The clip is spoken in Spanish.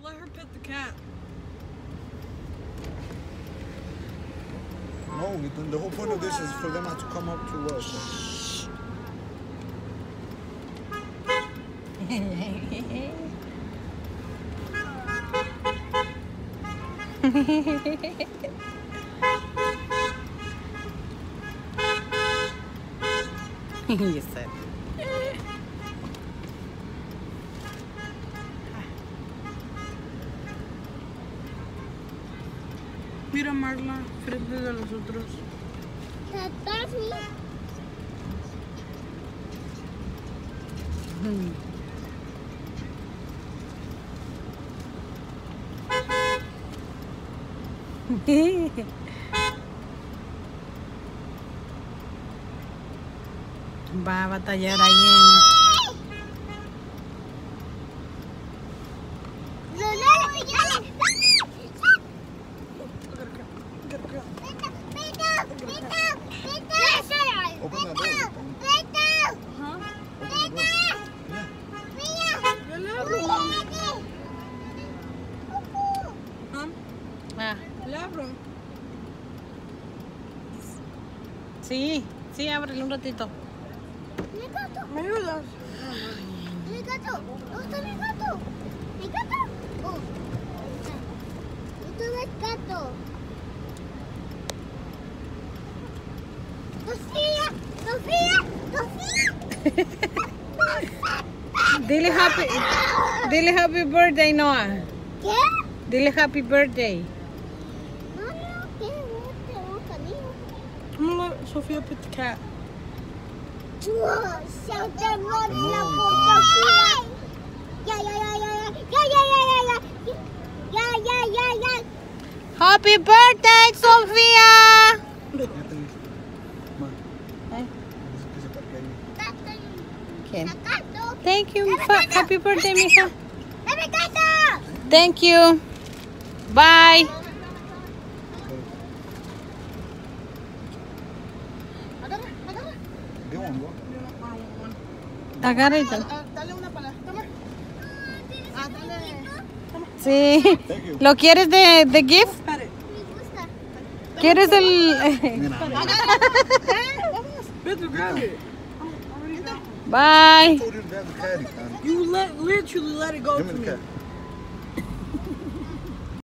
Let her pet the cat. No, the, the whole point of this is for them not to come up to us. you said. Mira Marla, frente de los otros. Va a batallar ahí en... sí, sí, ábrele un ratito. ¿Me ayudas? Mi gato, ¿dónde está mi gato? ¿Mi gato? Oh. ¿Dónde es gato? Dile happy Dile happy birthday Noah. Yeah. Dile happy birthday. Look, Sophia put the cat. Happy birthday, Sophia! Thank you. Happy birthday, mija. Thank you. Bye. Agárrate. Dale una para. Toma. Ah, dale. Sí. ¿Lo quieres de, de gift? ¿Quieres el...? Mira. Pedro. Bye. You let literally let it go